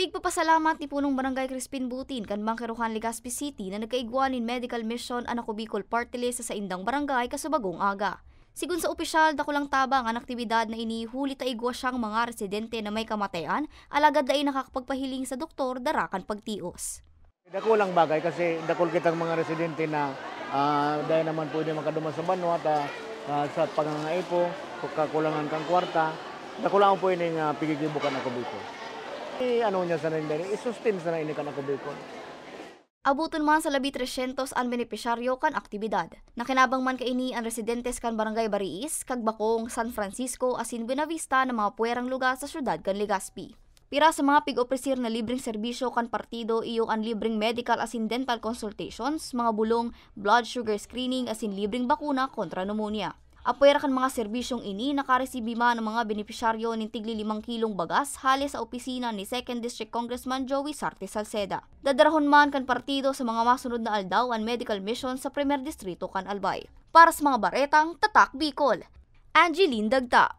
Pigpapasalamat ni punong barangay Crispin Butin kan Bangkeruhan Legazpi City na nagkaigwanin medical mission anak Bicol Party List sa indang barangay kasubagong aga. Sigun sa opisyal, dakulang tabang ang aktibidad na inihuli ta igwa siyang mga residente na may kamatayan, alagad na nakakapagpahiling sa doktor darakan pagtios. Dako lang bagay kasi dakol kitang mga residente na uh, dahil naman pwede makaduma sa banwa at uh, sa pangangaipo, kakulangan kang kwarta, dako lang po ini nga uh, pigigibukan ako Bicol. Ano niya sa nindari, isustain sa na ini kan ako Bicol. Abuton man sa labi 300 ang benepisyaryo kan aktibidad. Nakinabang man kaini ang residentes kan Barangay Bariis, kag Bakong, San Francisco, asin Buenavista na mga puwerang lugar sa syudad kan Legazpi. Pira sa mga pig-opresir na libreng serbisyo kan partido iyo ang libreng medical asin dental consultations, mga bulong, blood sugar screening asin libreng bakuna kontra pneumonia. Apwera kan mga serbisyong ini nakaresibi man ng mga benepisyaryo ng tigli 5 kilong bagas hali sa opisina ni 2nd District Congressman Joey Sarte Salceda. Dadarahon man kan partido sa mga masunod na aldaw ang medical mission sa Primer Distrito kan Albay. Para sa mga baretang, Tatak Bicol. Angeline Dagta